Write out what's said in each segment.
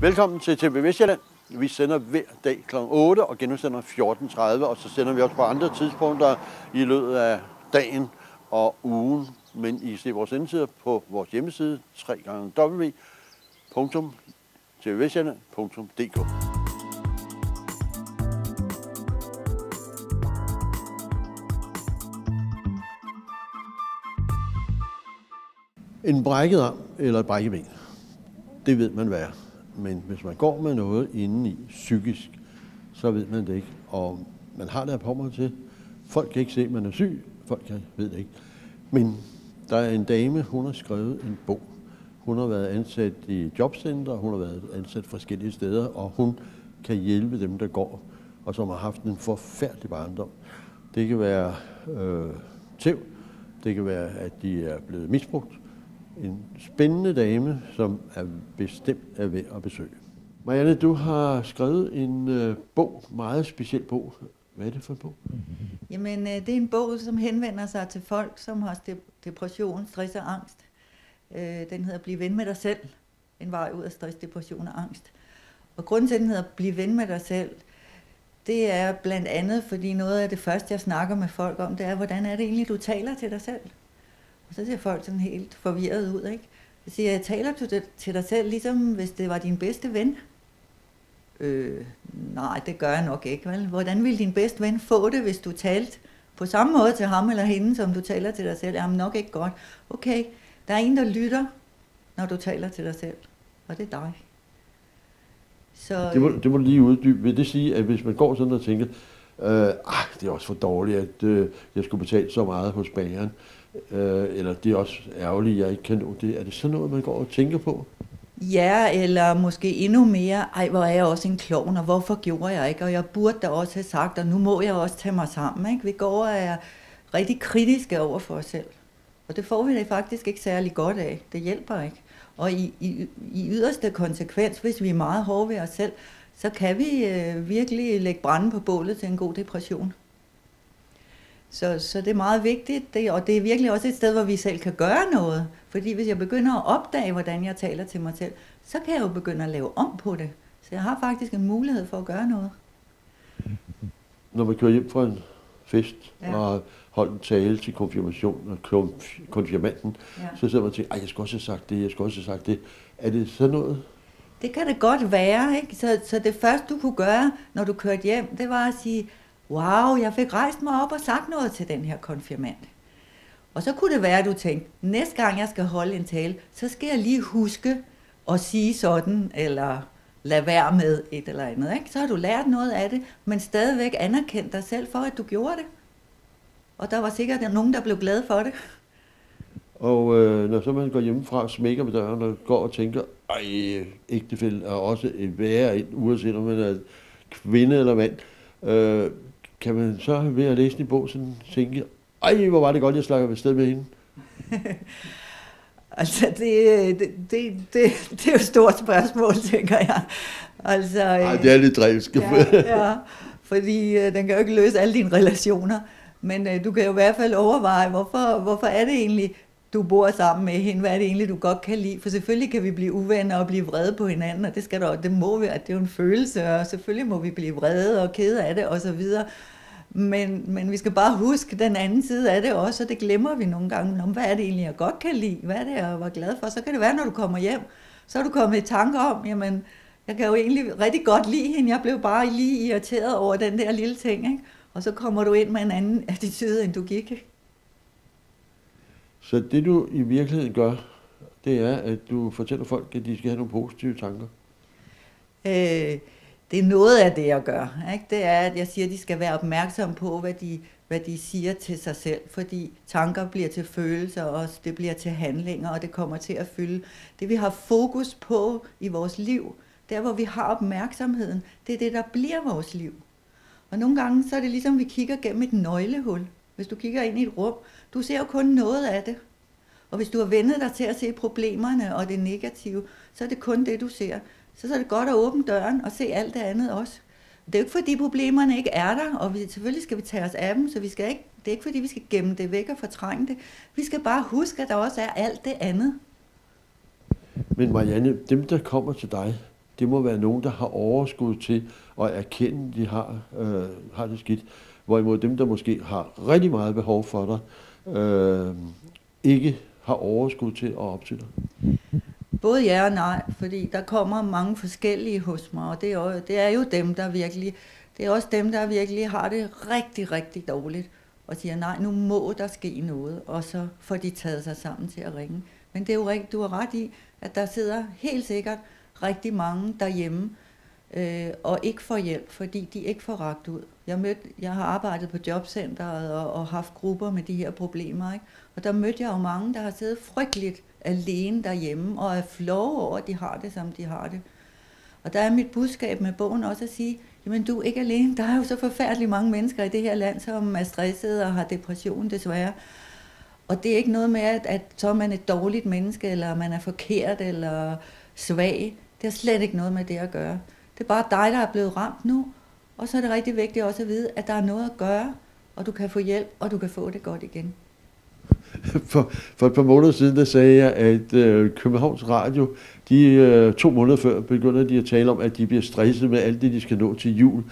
Velkommen til TV Vestjylland. Vi sender hver dag kl. 8 og genudsender 14.30, og så sender vi også på andre tidspunkter i løbet af dagen og ugen. Men I ser vores indside på vores hjemmeside, www.tvvestjylland.dk. En brækket arm eller et brækket ben, det ved man hvad er. Men hvis man går med noget indeni psykisk, så ved man det ikke. Og man har det på mig til. Folk kan ikke se, at man er syg. Folk kan, ved det ikke. Men der er en dame, hun har skrevet en bog. Hun har været ansat i jobcenter, hun har været ansat forskellige steder, og hun kan hjælpe dem, der går, og som har haft en forfærdelig barndom. Det kan være øh, tæv, det kan være, at de er blevet misbrugt, en spændende dame, som er bestemt er ved at besøge. Marianne, du har skrevet en øh, bog, meget speciel bog. Hvad er det for en bog? Jamen, øh, det er en bog, som henvender sig til folk, som har depression, stress og angst. Øh, den hedder Bliv ven med dig selv. En vej ud af stress, depression og angst. Og grunden til, at den hedder Bliv ven med dig selv, det er blandt andet, fordi noget af det første, jeg snakker med folk om, det er, hvordan er det egentlig, du taler til dig selv? Og så ser folk sådan helt forvirret ud, ikke? Jeg siger, jeg taler til, til dig selv, ligesom hvis det var din bedste ven. Øh, nej, det gør jeg nok ikke, vel? Hvordan ville din bedste ven få det, hvis du talte på samme måde til ham eller hende, som du taler til dig selv? Jamen nok ikke godt. Okay, der er en, der lytter, når du taler til dig selv, og det er dig. Så, det, må, det må du lige uddybe. Vil det sige, at hvis man går sådan og tænker, øh, ah, det er også for dårligt, at øh, jeg skulle betale så meget hos bageren, øh, Øh, eller det er også ærgerligt, jeg ikke kan nå det. Er det sådan noget, man går og tænker på? Ja, eller måske endnu mere, ej, hvor er jeg også en klovn, og hvorfor gjorde jeg ikke? Og jeg burde da også have sagt, og nu må jeg også tage mig sammen. Ikke? Vi går og er rigtig kritiske over for os selv. Og det får vi da faktisk ikke særlig godt af. Det hjælper ikke. Og i, i, i yderste konsekvens, hvis vi er meget hårde ved os selv, så kan vi øh, virkelig lægge brænde på bålet til en god depression. Så, så det er meget vigtigt, det, og det er virkelig også et sted, hvor vi selv kan gøre noget. Fordi hvis jeg begynder at opdage, hvordan jeg taler til mig selv, så kan jeg jo begynde at lave om på det. Så jeg har faktisk en mulighed for at gøre noget. Når man kører hjem fra en fest ja. og holdt en tale til konfirmation og konfirmanden, ja. så sidder man og tænker, jeg skal også have sagt det, jeg skal også have sagt det. Er det sådan noget? Det kan det godt være. Ikke? Så, så det første, du kunne gøre, når du kørte hjem, det var at sige, wow, jeg fik rejst mig op og sagt noget til den her konfirmand. Og så kunne det være, at du tænkte, næste gang jeg skal holde en tale, så skal jeg lige huske at sige sådan, eller lade være med et eller andet. Ikke? Så har du lært noget af det, men stadigvæk anerkendt dig selv for, at du gjorde det. Og der var sikkert nogen, der blev glade for det. Og øh, når så man går hjemmefra og smækker med døren og går og tænker, ej, ægtefælde er også et værre, uanset om man er kvinde eller mand, øh, kan man så ved at læse en bog sådan tænke, ej, hvor var det godt, jeg slakker sted med hende? altså, det, det, det, det, det er jo et stort spørgsmål, tænker jeg. Altså, ej, det er lidt drilsk. ja, ja, fordi øh, den kan jo ikke løse alle dine relationer. Men øh, du kan jo i hvert fald overveje, hvorfor, hvorfor er det egentlig, du bor sammen med hende, hvad er det egentlig, du godt kan lide? For selvfølgelig kan vi blive uvenner og blive vrede på hinanden, og det, skal der, det må vi, at det er jo en følelse, og selvfølgelig må vi blive vrede og kede af det osv. Men, men vi skal bare huske den anden side af det også, og det glemmer vi nogle gange. Om, hvad er det egentlig, jeg godt kan lide? Hvad er det, jeg var glad for? Så kan det være, når du kommer hjem, så er du kommet i tanke om, jamen, jeg kan jo egentlig rigtig godt lide hende. Jeg blev bare lige irriteret over den der lille ting, ikke? Og så kommer du ind med en anden attitude, end du gik. Så det du i virkeligheden gør, det er, at du fortæller folk, at de skal have nogle positive tanker? Øh, det er noget af det, jeg gør. Ikke? Det er, at jeg siger, at de skal være opmærksomme på, hvad de, hvad de siger til sig selv, fordi tanker bliver til følelser, og det bliver til handlinger, og det kommer til at fylde. Det vi har fokus på i vores liv, der hvor vi har opmærksomheden, det er det, der bliver vores liv. Og nogle gange, så er det ligesom, vi kigger gennem et nøglehul. Hvis du kigger ind i et rum, du ser jo kun noget af det. Og hvis du har vendet dig til at se problemerne og det negative, så er det kun det, du ser. Så, er det godt at åbne døren og se alt det andet også. Det er jo ikke fordi problemerne ikke er der, og vi, selvfølgelig skal vi tage os af dem, så vi skal ikke, det er ikke fordi vi skal gemme det væk og fortrænge det. Vi skal bare huske, at der også er alt det andet. Men Marianne, dem der kommer til dig, det må være nogen, der har overskud til at erkende, at de har, øh, har det skidt. Hvorimod dem, der måske har rigtig meget behov for dig, øh, ikke har overskud til at opfylde Både ja og nej, fordi der kommer mange forskellige hos mig, og det er, jo, det er jo dem, der virkelig, det er også dem, der virkelig har det rigtig, rigtig dårligt, og siger, nej, nu må der ske noget, og så får de taget sig sammen til at ringe. Men det er jo rigtigt, du har ret i, at der sidder helt sikkert rigtig mange derhjemme, øh, og ikke får hjælp, fordi de ikke får ragt ud. Jeg, mødte, jeg har arbejdet på jobcenteret og, og haft grupper med de her problemer, ikke? og der mødte jeg jo mange, der har siddet frygteligt alene derhjemme, og er flove over, at de har det, som de har det. Og der er mit budskab med bogen også at sige, jamen du er ikke alene, der er jo så forfærdeligt mange mennesker i det her land, som er stressede og har depression desværre. Og det er ikke noget med, at, at så er man et dårligt menneske, eller man er forkert, eller svag. Det har slet ikke noget med det at gøre. Det er bare dig, der er blevet ramt nu. Og så er det rigtig vigtigt også at vide, at der er noget at gøre, og du kan få hjælp, og du kan få det godt igen. For, for et par måneder siden, der sagde jeg, at øh, Københavns Radio, de øh, to måneder før, begynder de at tale om, at de bliver stresset med alt det, de skal nå til jul.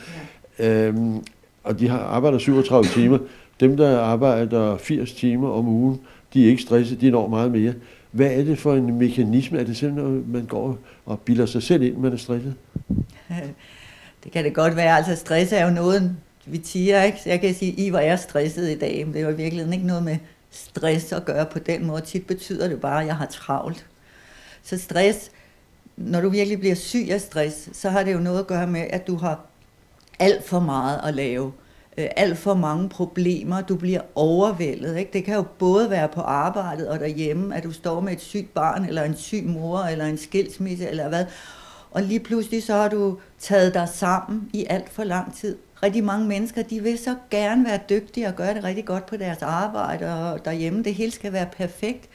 Ja. Øhm, og de har arbejder 37 timer. Dem, der arbejder 80 timer om ugen, de er ikke stresset, de når meget mere. Hvad er det for en mekanisme? Er det simpelthen, når man går og bilder sig selv ind, man er stresset? Det kan det godt være. Altså stress er jo noget, vi siger, ikke? Så jeg kan sige, I var jeg stresset i dag, men det var virkelig ikke noget med stress at gøre på den måde. Tit betyder det bare, at jeg har travlt. Så stress, når du virkelig bliver syg af stress, så har det jo noget at gøre med, at du har alt for meget at lave. Øh, alt for mange problemer. Du bliver overvældet. Ikke? Det kan jo både være på arbejdet og derhjemme, at du står med et sygt barn, eller en syg mor, eller en skilsmisse, eller hvad. Og lige pludselig så har du taget dig sammen i alt for lang tid rigtig mange mennesker, de vil så gerne være dygtige og gøre det rigtig godt på deres arbejde og derhjemme. Det hele skal være perfekt.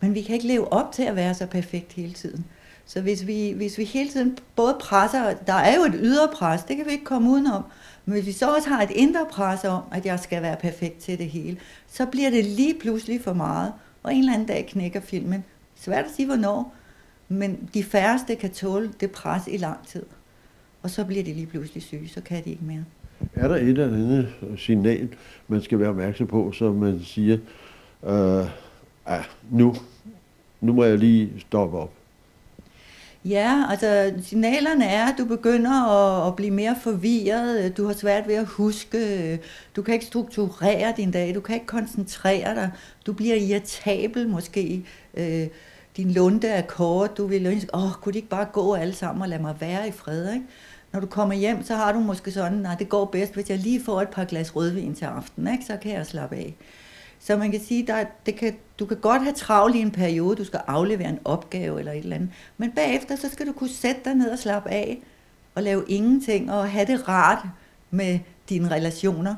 Men vi kan ikke leve op til at være så perfekt hele tiden. Så hvis vi, hvis vi hele tiden både presser, der er jo et ydre pres, det kan vi ikke komme udenom, men hvis vi så også har et indre pres om, at jeg skal være perfekt til det hele, så bliver det lige pludselig for meget, og en eller anden dag knækker filmen. Svært at sige hvornår, men de færreste kan tåle det pres i lang tid. Og så bliver de lige pludselig syge, så kan de ikke mere. Er der et eller andet signal, man skal være opmærksom på, så man siger, øh, ah, nu, nu må jeg lige stoppe op? Ja, altså signalerne er, at du begynder at, at blive mere forvirret, du har svært ved at huske, du kan ikke strukturere din dag, du kan ikke koncentrere dig, du bliver irritabel måske, øh, din lunde er kort, du vil ønske, åh, kunne de ikke bare gå alle sammen og lade mig være i fred, ikke? når du kommer hjem, så har du måske sådan, nej, det går bedst, hvis jeg lige får et par glas rødvin til aften, ikke? så kan jeg slappe af. Så man kan sige, der, det kan, du kan godt have travlt i en periode, du skal aflevere en opgave eller et eller andet, men bagefter så skal du kunne sætte dig ned og slappe af, og lave ingenting, og have det rart med dine relationer.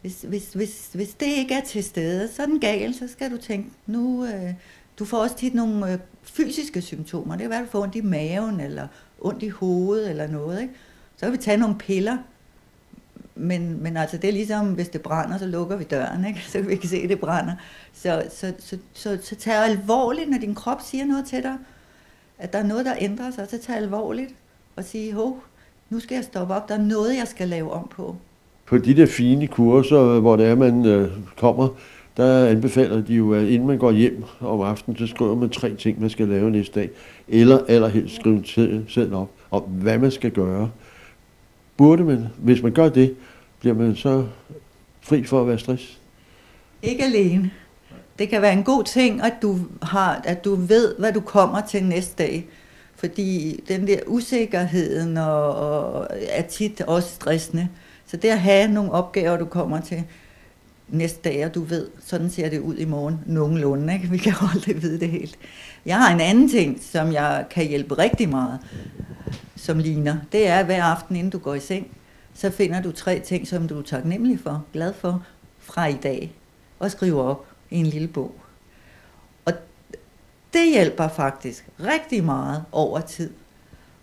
Hvis, hvis, hvis, hvis det ikke er til stede, så er den gal, så skal du tænke, nu, øh, du får også tit nogle øh, fysiske symptomer. Det kan være, at du får ondt i maven, eller ondt i hovedet eller noget, ikke? så kan vi tage nogle piller. Men, men altså, det er ligesom, hvis det brænder, så lukker vi døren, ikke? så kan vi ikke se, at det brænder. Så, så, så, så, så tag alvorligt, når din krop siger noget til dig, at der er noget, der ændrer sig, så tag alvorligt og sige, hov, nu skal jeg stoppe op, der er noget, jeg skal lave om på. På de der fine kurser, hvor det er, man øh, kommer, der anbefaler de jo, at inden man går hjem om aftenen, så skriver man tre ting, man skal lave næste dag. Eller allerhelst skrive selv op, om hvad man skal gøre. Burde man, hvis man gør det, bliver man så fri for at være stress? Ikke alene. Det kan være en god ting, at du, har, at du ved, hvad du kommer til næste dag. Fordi den der usikkerheden og, og er tit også stressende. Så det at have nogle opgaver, du kommer til, næste dag, og du ved, sådan ser det ud i morgen nogenlunde. Ikke? Vi kan aldrig vide det helt. Jeg har en anden ting, som jeg kan hjælpe rigtig meget, som ligner. Det er, at hver aften, inden du går i seng, så finder du tre ting, som du er taknemmelig for, glad for, fra i dag, og skriver op i en lille bog. Og det hjælper faktisk rigtig meget over tid.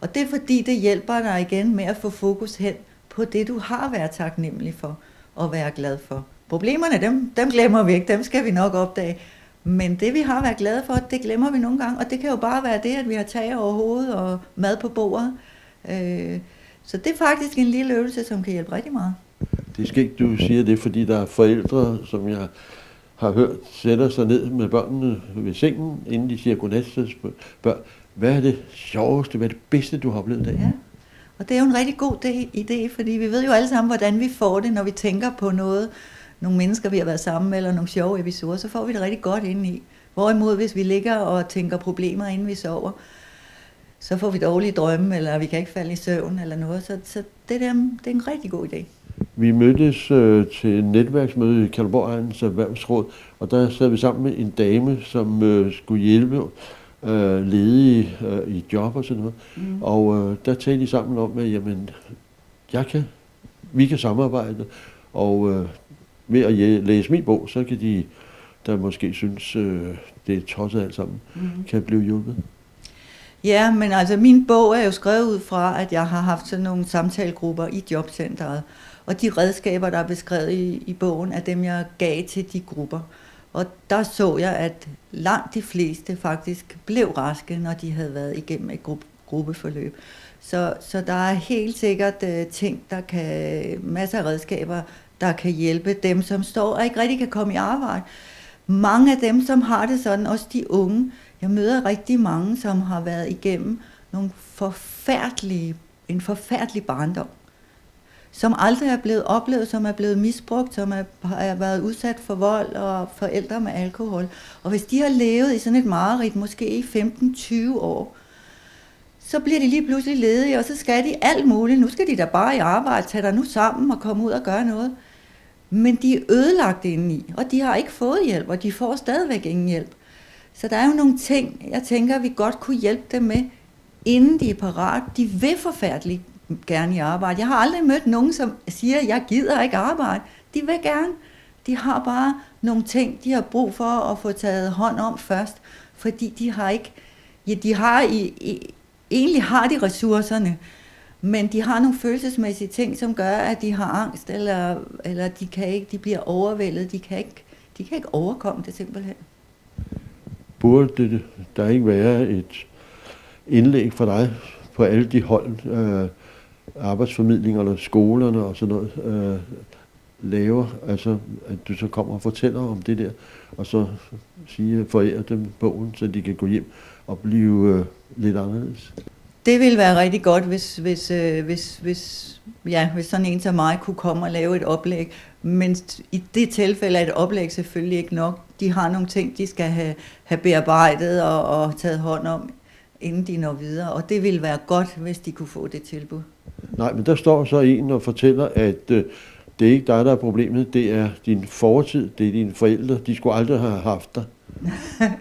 Og det er fordi, det hjælper dig igen med at få fokus hen på det, du har været taknemmelig for og være glad for. Problemerne, dem, dem glemmer vi ikke, dem skal vi nok opdage. Men det, vi har været glade for, det glemmer vi nogle gange, og det kan jo bare være det, at vi har tag over hovedet og mad på bordet. Øh, så det er faktisk en lille øvelse, som kan hjælpe rigtig meget. Det skal ikke, du siger det, fordi der er forældre, som jeg har hørt, sætter sig ned med børnene ved sengen, inden de siger godnat til børn. Hvad er det sjoveste, hvad er det bedste, du har oplevet i dag? Ja. Og det er jo en rigtig god idé, fordi vi ved jo alle sammen, hvordan vi får det, når vi tænker på noget, nogle mennesker, vi har været sammen med, eller nogle sjove episoder, så får vi det rigtig godt ind i. Hvorimod, hvis vi ligger og tænker problemer, inden vi sover, så får vi dårlige drømme, eller vi kan ikke falde i søvn, eller noget. Så, så det, der, det er en rigtig god idé. Vi mødtes øh, til et netværksmøde i Kalundborg Erhvervsråd, og der sad vi sammen med en dame, som øh, skulle hjælpe øh, ledige øh, i job og sådan noget. Mm. Og øh, der talte de sammen om, at jamen, jeg kan, vi kan samarbejde, og øh, ved at læse min bog, så kan de, der måske synes, øh, det er tosset alt sammen, mm. kan blive hjulpet. Ja, men altså min bog er jo skrevet ud fra, at jeg har haft sådan nogle samtalegrupper i jobcentret, og de redskaber, der er beskrevet i, i bogen, er dem, jeg gav til de grupper. Og der så jeg, at langt de fleste faktisk blev raske, når de havde været igennem et gruppe, gruppeforløb. Så, så der er helt sikkert uh, ting, der kan, masser af redskaber, der kan hjælpe dem, som står og ikke rigtig kan komme i arbejde. Mange af dem, som har det sådan, også de unge, jeg møder rigtig mange, som har været igennem nogle forfærdelige, en forfærdelig barndom som aldrig er blevet oplevet, som er blevet misbrugt, som er, har været udsat for vold og forældre med alkohol. Og hvis de har levet i sådan et mareridt, måske i 15-20 år, så bliver de lige pludselig ledige, og så skal de alt muligt. Nu skal de da bare i arbejde, tage der nu sammen og komme ud og gøre noget. Men de er ødelagt indeni, og de har ikke fået hjælp, og de får stadigvæk ingen hjælp. Så der er jo nogle ting, jeg tænker, vi godt kunne hjælpe dem med, inden de er parat. De vil forfærdeligt gerne i arbejde. Jeg har aldrig mødt nogen, som siger, at jeg gider ikke arbejde. De vil gerne. De har bare nogle ting, de har brug for at få taget hånd om først, fordi de har ikke, ja, de har i, i, egentlig har de ressourcerne, men de har nogle følelsesmæssige ting, som gør, at de har angst, eller, eller de, kan ikke, de bliver overvældet, de kan, ikke, de kan ikke overkomme det simpelthen. Burde det, der ikke være et indlæg for dig på alle de hold, øh, arbejdsformidling eller skolerne og sådan noget øh, laver, altså at du så kommer og fortæller om det der, og så siger, forærer dem bogen, så de kan gå hjem og blive øh, lidt anderledes. Det ville være rigtig godt, hvis, hvis, øh, hvis, hvis, ja, hvis sådan en som mig kunne komme og lave et oplæg. Men i det tilfælde er et oplæg selvfølgelig ikke nok. De har nogle ting, de skal have, have bearbejdet og, og taget hånd om, inden de når videre. Og det ville være godt, hvis de kunne få det tilbud. Nej, men der står så en og fortæller, at øh, det er ikke dig, der er problemet, det er din fortid, det er dine forældre, de skulle aldrig have haft dig.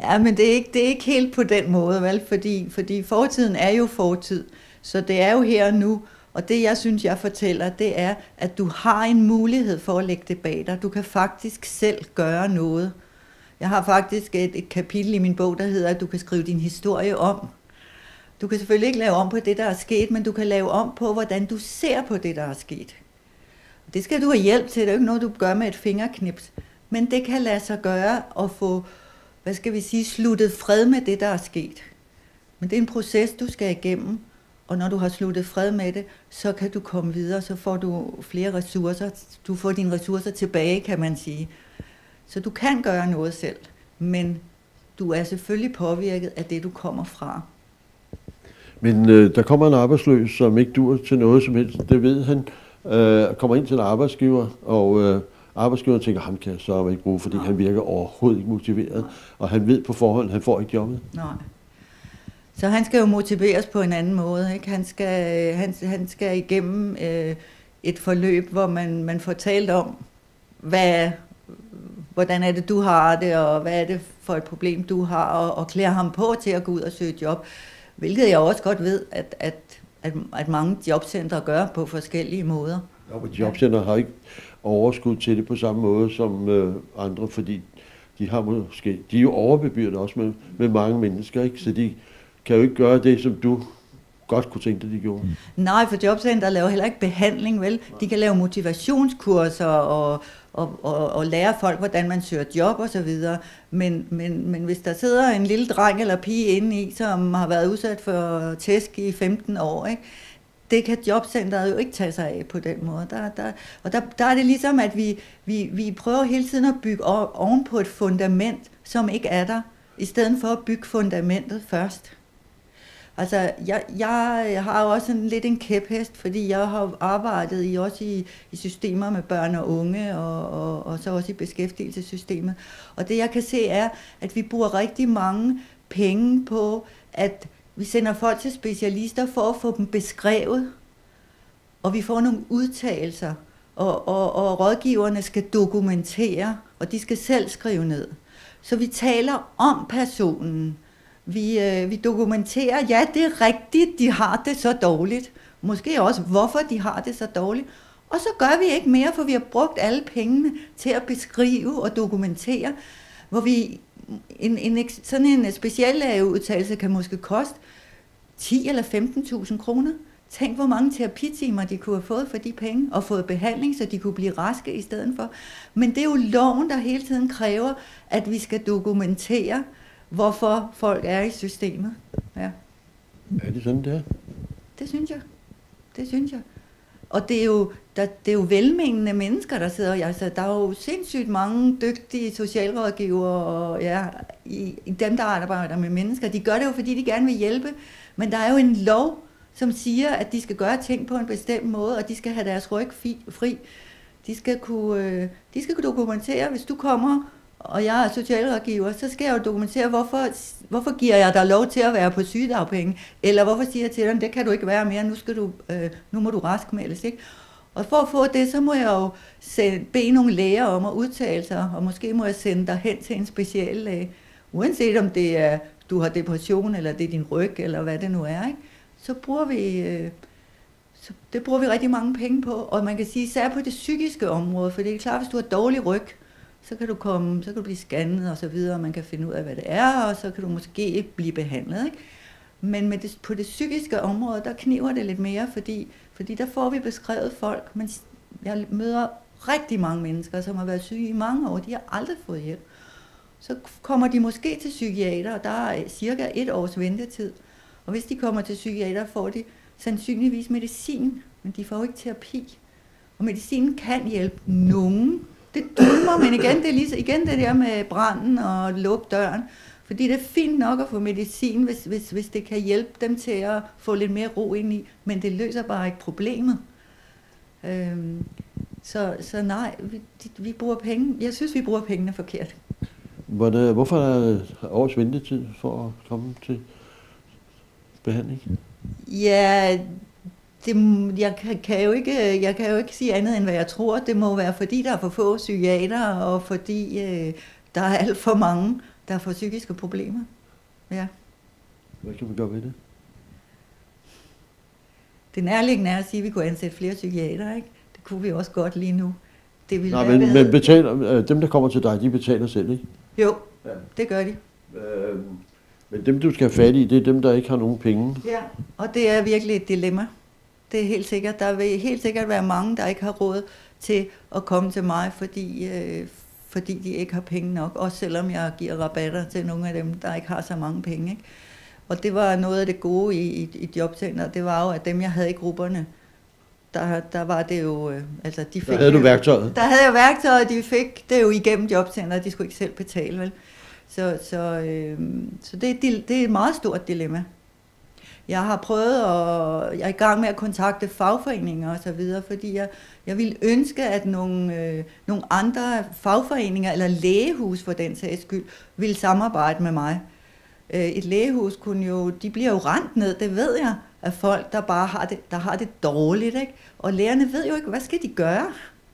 ja, men det er, ikke, det er ikke helt på den måde, vel? Fordi, fordi fortiden er jo fortid, så det er jo her og nu, og det jeg synes, jeg fortæller, det er, at du har en mulighed for at lægge det bag dig. Du kan faktisk selv gøre noget. Jeg har faktisk et, et kapitel i min bog, der hedder, at du kan skrive din historie om. Du kan selvfølgelig ikke lave om på det, der er sket, men du kan lave om på, hvordan du ser på det, der er sket. Det skal du have hjælp til. Det er jo ikke noget, du gør med et fingerknips. Men det kan lade sig gøre at få, hvad skal vi sige, sluttet fred med det, der er sket. Men det er en proces, du skal igennem. Og når du har sluttet fred med det, så kan du komme videre, så får du flere ressourcer. Du får dine ressourcer tilbage, kan man sige. Så du kan gøre noget selv, men du er selvfølgelig påvirket af det, du kommer fra. Men øh, der kommer en arbejdsløs, som ikke dur til noget som helst. Det ved han. Øh, kommer ind til en arbejdsgiver, og øh, arbejdsgiveren tænker, ham kan jeg så ikke bruge, fordi Nej. han virker overhovedet ikke motiveret. Nej. Og han ved på forhånd, at han får ikke jobbet. Nej. Så han skal jo motiveres på en anden måde. Ikke? Han, skal, han, han skal igennem øh, et forløb, hvor man, man får talt om, hvad, hvordan er det, du har det, og hvad er det for et problem, du har, og, og klæder ham på til at gå ud og søge job. Hvilket jeg også godt ved, at, at, at, at mange jobcentre gør på forskellige måder. Ja, men jobcenter har ikke overskud til det på samme måde som øh, andre, fordi de har måske, de er jo overbebyrdet også med, med mange mennesker, ikke? så de kan jo ikke gøre det, som du godt kunne tænke dig, de gjorde. Mm. Nej, for jobcenter laver heller ikke behandling, vel? De kan lave motivationskurser og, og, og, og lære folk, hvordan man søger job og så videre. Men, men, men hvis der sidder en lille dreng eller pige inde i, som har været udsat for tæsk i 15 år, ikke? Det kan jobcenteret jo ikke tage sig af på den måde. Der, der, og der, der er det ligesom, at vi, vi, vi prøver hele tiden at bygge oven på et fundament, som ikke er der, i stedet for at bygge fundamentet først. Altså, jeg, jeg har også en, lidt en kæphest, fordi jeg har arbejdet i, også i, i systemer med børn og unge, og, og, og så også i beskæftigelsessystemet. Og det jeg kan se er, at vi bruger rigtig mange penge på, at vi sender folk til specialister for at få dem beskrevet, og vi får nogle udtalelser, og, og, og rådgiverne skal dokumentere, og de skal selv skrive ned. Så vi taler om personen, vi, øh, vi dokumenterer, ja, det er rigtigt, de har det så dårligt. Måske også, hvorfor de har det så dårligt. Og så gør vi ikke mere, for vi har brugt alle pengene til at beskrive og dokumentere, hvor vi en, en, sådan en speciel udtalelse kan måske koste 10 eller 15.000 kroner. Tænk, hvor mange terapitimer de kunne have fået for de penge, og fået behandling, så de kunne blive raske i stedet for. Men det er jo loven, der hele tiden kræver, at vi skal dokumentere, hvorfor folk er i systemet. Ja. Er det sådan, det er? Det synes jeg. Det synes jeg. Og det er jo, der, det er jo velmenende mennesker, der sidder. Altså, der er jo sindssygt mange dygtige socialrådgivere, og ja, i, i dem, der arbejder med mennesker. De gør det jo, fordi de gerne vil hjælpe. Men der er jo en lov, som siger, at de skal gøre ting på en bestemt måde, og de skal have deres ryg fri. De skal kunne, øh, de skal kunne dokumentere, hvis du kommer og jeg er socialrådgiver, så skal jeg jo dokumentere, hvorfor, hvorfor giver jeg dig lov til at være på sygedagpenge, eller hvorfor siger jeg til dig, det kan du ikke være mere, nu, skal du, øh, nu må du raskmeldes, ikke? Og for at få det, så må jeg jo sende, bede nogle læger om at udtale sig, og måske må jeg sende dig hen til en speciallæge. uanset om det er, du har depression, eller det er din ryg, eller hvad det nu er, ikke? så bruger vi... Øh, så det bruger vi rigtig mange penge på, og man kan sige, især på det psykiske område, for det er klart, hvis du har dårlig ryg, så kan du komme, så kan du blive scannet og så videre, og man kan finde ud af, hvad det er, og så kan du måske blive behandlet. Ikke? Men med det, på det psykiske område, der kniver det lidt mere, fordi, fordi der får vi beskrevet folk. Men jeg møder rigtig mange mennesker, som har været syge i mange år, de har aldrig fået hjælp. Så kommer de måske til psykiater, og der er øh, cirka et års ventetid. Og hvis de kommer til psykiater, får de sandsynligvis medicin, men de får jo ikke terapi. Og medicinen kan hjælpe nogen, det dulmer, men igen, det er lige, igen det der med branden og lukke døren. Fordi det er fint nok at få medicin, hvis, hvis, hvis det kan hjælpe dem til at få lidt mere ro ind i, men det løser bare ikke problemet. Øhm, så, så nej, vi, vi bruger penge. Jeg synes, vi bruger pengene forkert. Hvorfor er der års ventetid for at komme til behandling? Ja, det, jeg, kan, kan jo ikke, jeg kan jo ikke sige andet end, hvad jeg tror. Det må være, fordi der er for få psykiater, og fordi øh, der er alt for mange, der får psykiske problemer. Ja. Hvad kan vi gøre ved det? Det nærliggende er at sige, at vi kunne ansætte flere psykiater, ikke? Det kunne vi også godt lige nu. Det ville Nej, være men, men betaler, øh, dem, der kommer til dig, de betaler selv, ikke? Jo, ja. det gør de. Øh, men dem, du skal have fat i, det er dem, der ikke har nogen penge. Ja, og det er virkelig et dilemma. Det er helt sikkert. Der vil helt sikkert være mange, der ikke har råd til at komme til mig, fordi, øh, fordi de ikke har penge nok. Også selvom jeg giver rabatter til nogle af dem, der ikke har så mange penge. Ikke? Og det var noget af det gode i, i, i jobcenter. Det var jo, at dem, jeg havde i grupperne, der, der var det jo... Øh, altså, de fik der havde du værktøjet? Der havde jeg værktøjet, de fik det jo igennem jobcenter, de skulle ikke selv betale, vel? Så, så, øh, så det, det, det er et meget stort dilemma. Jeg har prøvet, at jeg er i gang med at kontakte fagforeninger og så videre, fordi jeg, jeg vil ønske, at nogle, øh, nogle andre fagforeninger, eller lægehus for den sags skyld, vil samarbejde med mig. Øh, et lægehus kunne jo, de bliver jo rent ned, det ved jeg, af folk, der bare har det, der har det dårligt, ikke? Og lægerne ved jo ikke, hvad skal de gøre?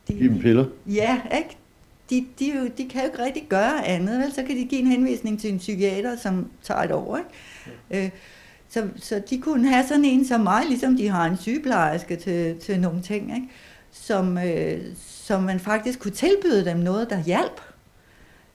De, give dem piller? Ja, ikke? De, de, de kan jo ikke rigtig gøre andet, vel? Så kan de give en henvisning til en psykiater, som tager et år, ikke? Ja. Øh, så, så de kunne have sådan en som mig, ligesom de har en sygeplejerske til, til nogle ting, ikke? Som, øh, som man faktisk kunne tilbyde dem noget, der hjalp.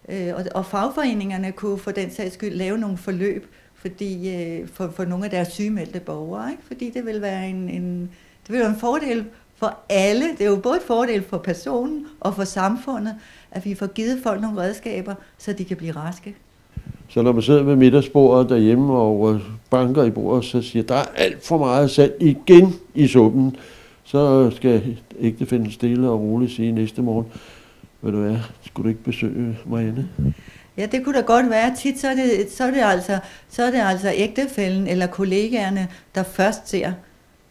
Øh, og, og fagforeningerne kunne for den sags skyld lave nogle forløb, fordi, øh, for, for nogle af deres sygemeldte borgere, ikke? fordi det vil være en, en, det vil være en fordel for alle. Det er jo både et fordel for personen og for samfundet, at vi får givet folk nogle redskaber, så de kan blive raske. Så når man sidder ved middagsbordet derhjemme og øh, banker i bordet, så siger der er alt for meget salt igen i suppen, så skal ægtefælden stille og roligt sige næste morgen, ved du hvad, skulle du ikke besøge Marianne? Ja, det kunne da godt være. Tit så er det, så er det, altså, så er det altså ægtefælden eller kollegaerne, der først ser,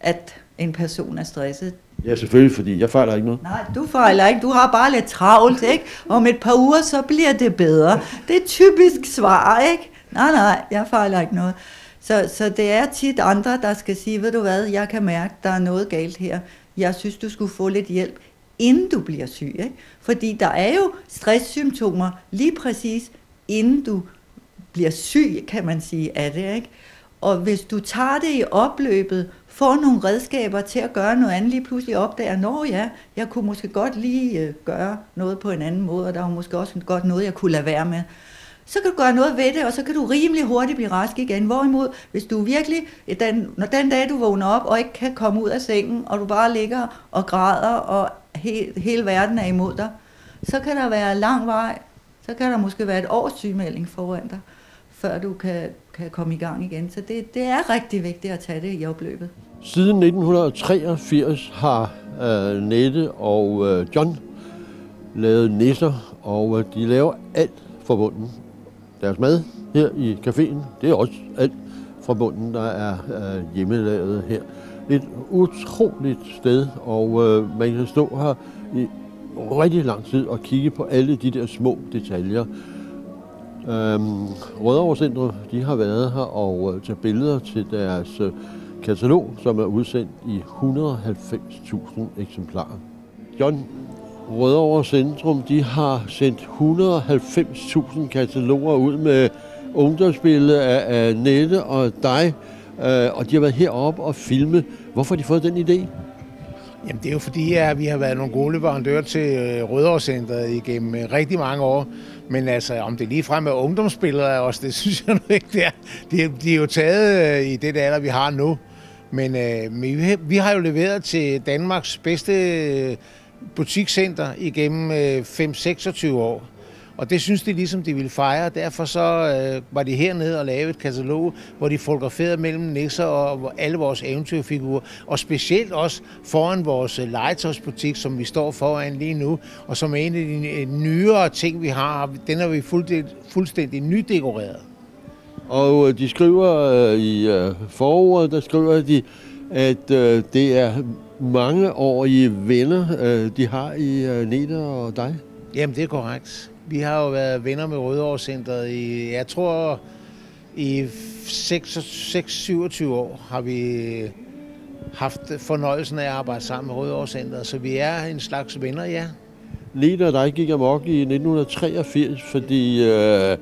at en person er stresset. Ja, selvfølgelig, fordi jeg fejler ikke noget. Nej, du fejler ikke. Du har bare lidt travlt, ikke? Om et par uger, så bliver det bedre. Det er typisk svar, ikke? Nej, nej, jeg fejler ikke noget. Så, så det er tit andre, der skal sige, ved du hvad, jeg kan mærke, der er noget galt her. Jeg synes, du skulle få lidt hjælp, inden du bliver syg. Ikke? Fordi der er jo stresssymptomer lige præcis, inden du bliver syg, kan man sige, af det. Ikke? Og hvis du tager det i opløbet, får nogle redskaber til at gøre noget andet, lige pludselig opdager, nå ja, jeg kunne måske godt lige øh, gøre noget på en anden måde, og der var måske også godt noget, jeg kunne lade være med. Så kan du gøre noget ved det, og så kan du rimelig hurtigt blive rask igen. Hvorimod, hvis du virkelig, øh, den, når den dag du vågner op og ikke kan komme ud af sengen, og du bare ligger og græder, og he, hele verden er imod dig, så kan der være lang vej, så kan der måske være et års sygemelding foran dig, før du kan, kan komme i gang igen. Så det, det er rigtig vigtigt at tage det i opløbet. Siden 1983 har uh, Nette og uh, John lavet nisser, og uh, de laver alt fra bunden. Deres mad her i caféen, det er også alt fra bunden, der er uh, hjemmelavet her. Et utroligt sted, og uh, man kan stå her i rigtig lang tid og kigge på alle de der små detaljer. Øhm, Rødovre Centre, de har været her og uh, taget billeder til deres uh, katalog, som er udsendt i 190.000 eksemplarer. John, Rødovre Centrum, de har sendt 190.000 kataloger ud med ungdomsbilleder af, af Nette og dig, øh, og de har været heroppe og filme. Hvorfor har de fået den idé? Jamen det er jo fordi, at vi har været nogle gode leverandører til øh, Rødovre Centret igennem øh, rigtig mange år. Men altså, om det lige frem er ungdomsbilleder af os, det synes jeg nu ikke, det er. De, de er jo taget øh, i det alder, vi har nu. Men øh, vi, vi har jo leveret til Danmarks bedste øh, butikscenter igennem øh, 5-26 år. Og det synes de ligesom, de ville fejre. Derfor så øh, var de hernede og lavede et katalog, hvor de fotograferede mellem nisser og alle vores eventyrfigurer. Og specielt også foran vores øh, legetøjsbutik, som vi står foran lige nu. Og som er en af de øh, nyere ting, vi har. Den har vi fuldstændig, fuldstændig nydekoreret. Og øh, de skriver øh, i øh, forordet, der skriver de, at det er mange årige venner, de har i Neder og dig. Jamen, det er korrekt. Vi har jo været venner med Rødovre Centeret i, jeg tror, i 6-27 år har vi haft fornøjelsen af at arbejde sammen med Rødovre Centeret, så vi er en slags venner, ja. Neder og dig gik amok i 1983, fordi øh,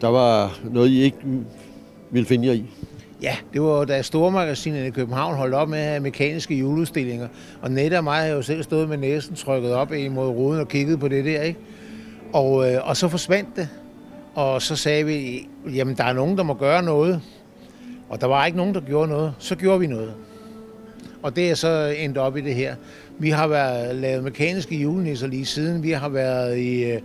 der var noget, I ikke ville finde jer i. Ja, det var da Stormagasinet i København holdt op med at have mekaniske juleudstillinger. Og Nette og mig havde jo selv stået med næsen trykket op imod ruden og kigget på det der, ikke? Og, øh, og så forsvandt det. Og så sagde vi, jamen der er nogen, der må gøre noget. Og der var ikke nogen, der gjorde noget. Så gjorde vi noget. Og det er så endt op i det her. Vi har været lavet mekaniske julenisser lige siden. Vi har været i, øh,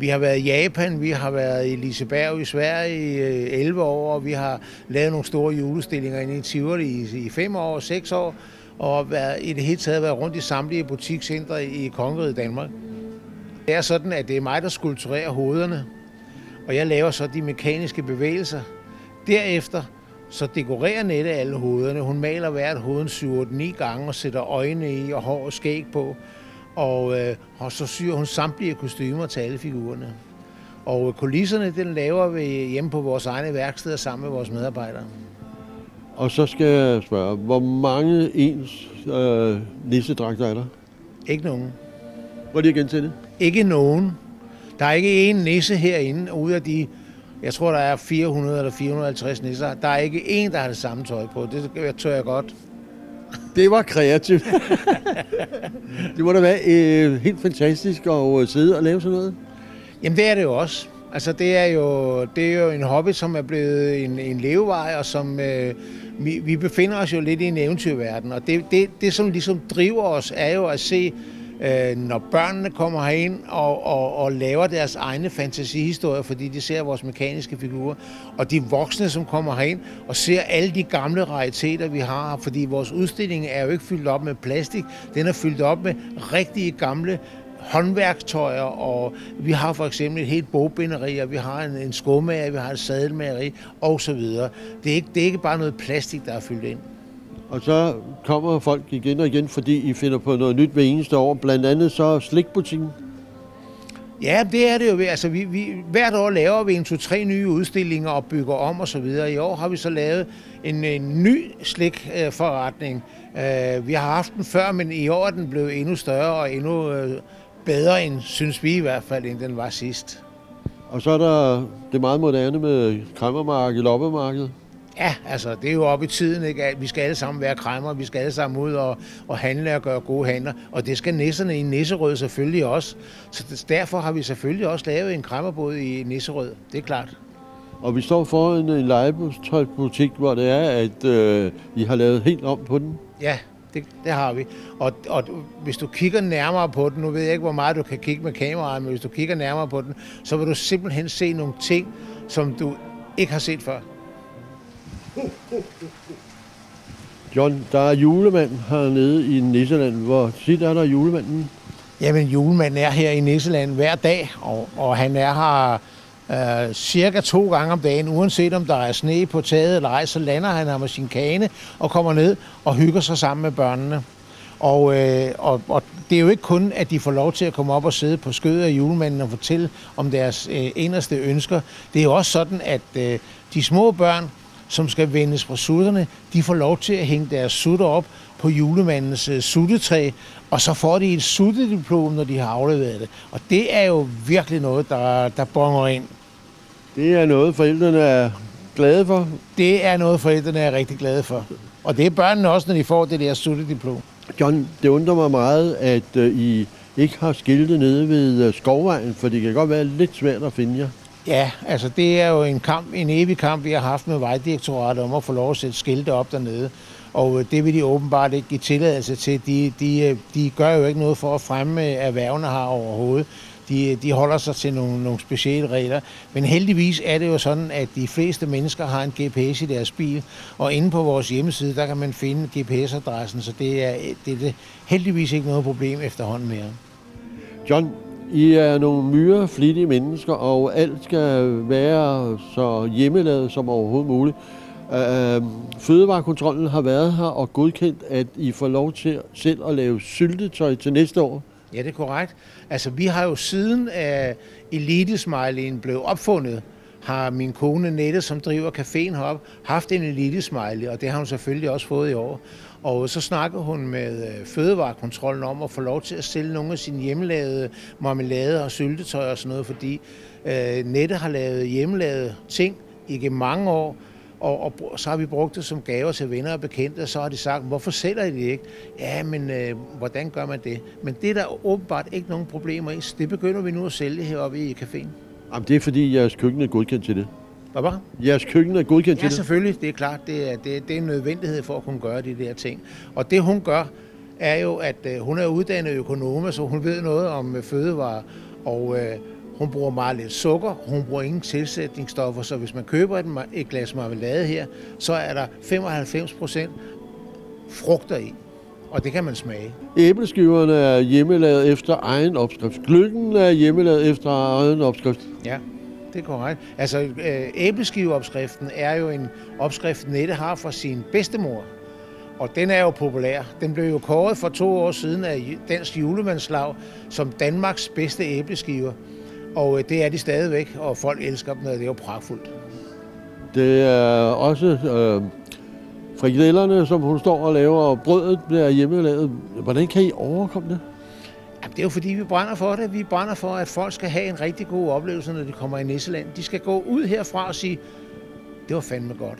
vi har været i Japan, vi har været i Liseberg i Sverige i øh, 11 år, og vi har lavet nogle store julestillinger inde i Tivoli i, i 5 år, 6 år, og været, i det hele taget været rundt i samtlige butikscentre i Kongeriget Danmark. Det er sådan, at det er mig, der skulpturerer hovederne, og jeg laver så de mekaniske bevægelser. Derefter så dekorerer Nette alle hovederne. Hun maler hvert hoved 7-8-9 gange og sætter øjne i og hår og skæg på. Og, øh, og så syr hun samtlige kostymer til alle figurerne. Og kulisserne, den laver vi hjemme på vores egne værksteder sammen med vores medarbejdere. Og så skal jeg spørge, hvor mange ens øh, nissedragter er der? Ikke nogen. Hvor lige igen til det? Ikke nogen. Der er ikke én nisse herinde, ud af de, jeg tror, der er 400 eller 450 nisser. Der er ikke én, der har det samme tøj på. Det tør jeg godt. Det var kreativt. det må da være øh, helt fantastisk at øh, sidde og lave sådan noget. Jamen det er det jo også. Altså det er jo, det er jo en hobby, som er blevet en, en levevej, og som øh, vi, vi befinder os jo lidt i en eventyrverden. Og det, det, det, som ligesom driver os, er jo at se, øh, når børnene kommer herind og, og, og laver deres egne fantasihistorier, fordi de ser vores mekaniske figurer, og de voksne, som kommer herind og ser alle de gamle rariteter, vi har, fordi vores udstilling er jo ikke fyldt op med plastik, den er fyldt op med rigtige gamle håndværktøjer, og vi har for eksempel et helt bogbinderi, og vi har en, en skomager, vi har et sadelmageri, og så videre. Det er, ikke, det er ikke bare noget plastik, der er fyldt ind. Og så kommer folk igen og igen, fordi I finder på noget nyt hver eneste år. Blandt andet så slikbutikken. Ja, det er det jo. Altså, vi, vi, hvert år laver vi en to-tre nye udstillinger og bygger om og så videre. I år har vi så lavet en, en ny slikforretning. Uh, vi har haft den før, men i år er den blevet endnu større og endnu uh, bedre, end synes vi i hvert fald, end den var sidst. Og så er der det meget moderne med kræmmermarked, loppemarked. Ja, altså det er jo op i tiden, ikke? at vi skal alle sammen være kræmmer, vi skal alle sammen ud og, og handle og gøre gode handler, og det skal nisserne i Nisserød selvfølgelig også. Så derfor har vi selvfølgelig også lavet en kræmmerbåd i Nisserød, det er klart. Og vi står foran en legetøjsbutik, hvor det er, at øh, I har lavet helt om på den. Ja, det, det har vi. Og, og hvis du kigger nærmere på den, nu ved jeg ikke, hvor meget du kan kigge med kameraet, men hvis du kigger nærmere på den, så vil du simpelthen se nogle ting, som du ikke har set før. John, der er julemand hernede i Nisseland. Hvor tit er der julemanden? Jamen, julemanden er her i Nisseland hver dag, og, og han er her øh, cirka to gange om dagen, uanset om der er sne på taget eller ej, så lander han her med sin kane og kommer ned og hygger sig sammen med børnene. Og, øh, og, og det er jo ikke kun, at de får lov til at komme op og sidde på skødet af julemanden og fortælle om deres øh, inderste ønsker. Det er jo også sådan, at øh, de små børn, som skal vendes fra sutterne, de får lov til at hænge deres sutter op på julemandens uh, suttetræ, og så får de et suttediplom, når de har afleveret det. Og det er jo virkelig noget, der, der bonger ind. Det er noget, forældrene er glade for? Det er noget, forældrene er rigtig glade for. Og det er børnene også, når de får det der suttediplom. John, det undrer mig meget, at uh, I ikke har skiltet nede ved uh, Skovvejen, for det kan godt være lidt svært at finde jer. Ja, altså det er jo en kamp, en evig kamp, vi har haft med Vejdirektoratet om at få lov at sætte skilte op dernede. Og øh, det vil de åbenbart ikke give tilladelse til. De, de, øh, de gør jo ikke noget for at fremme øh, erhvervene her overhovedet. De, de holder sig til nogle, nogle specielle regler. Men heldigvis er det jo sådan, at de fleste mennesker har en GPS i deres bil, og inde på vores hjemmeside, der kan man finde GPS-adressen, så det er, det er heldigvis ikke noget problem efterhånden mere. John, i er nogle myre flittige mennesker, og alt skal være så hjemmelavet som overhovedet muligt. Øh, øh, Fødevarekontrollen har været her og godkendt, at I får lov til selv at lave syltetøj til næste år. Ja, det er korrekt. Altså, vi har jo siden at Elitesmileyen blev opfundet, har min kone Nette, som driver caféen heroppe, haft en elitesmiley, og det har hun selvfølgelig også fået i år. Og så snakkede hun med øh, fødevarekontrollen om at få lov til at sælge nogle af sine hjemmelavede marmelade og syltetøj og sådan noget, fordi øh, Nette har lavet hjemmelavede ting i mange år, og, og så har vi brugt det som gaver til venner og bekendte, og så har de sagt, hvorfor sælger I det ikke? Ja, men øh, hvordan gør man det? Men det er der åbenbart ikke nogen problemer i, så det begynder vi nu at sælge heroppe i caféen. Jamen, det er fordi, jeres køkken er godkendt til det. Hvad var? Jeres køkken er godkendt Ja, til det. selvfølgelig. Det er klart, det er, det, det er en nødvendighed for at kunne gøre de der ting. Og det hun gør, er jo, at øh, hun er uddannet økonom, så hun ved noget om øh, fødevarer. Og øh, hun bruger meget lidt sukker, hun bruger ingen tilsætningsstoffer, så hvis man køber et, et glas marmelade her, så er der 95 procent frugter i. Og det kan man smage. Æbleskiverne er hjemmelavet efter egen opskrift. Gløggen er hjemmelavet efter egen opskrift. Ja, det er korrekt. Altså, øh, æbleskiveopskriften er jo en opskrift, Nette har fra sin bedstemor. Og den er jo populær. Den blev jo kåret for to år siden af Dansk Julemandslag som Danmarks bedste æbleskiver. Og øh, det er de stadigvæk, og folk elsker dem, og det er jo pragtfuldt. Det er også øh, frikadellerne, som hun står og laver, og brødet bliver hjemmelavet. Hvordan kan I overkomme det? Jamen, det er jo fordi, vi brænder for det. Vi brænder for, at folk skal have en rigtig god oplevelse, når de kommer i Nisseland. De skal gå ud herfra og sige, det var fandme godt.